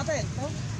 attento?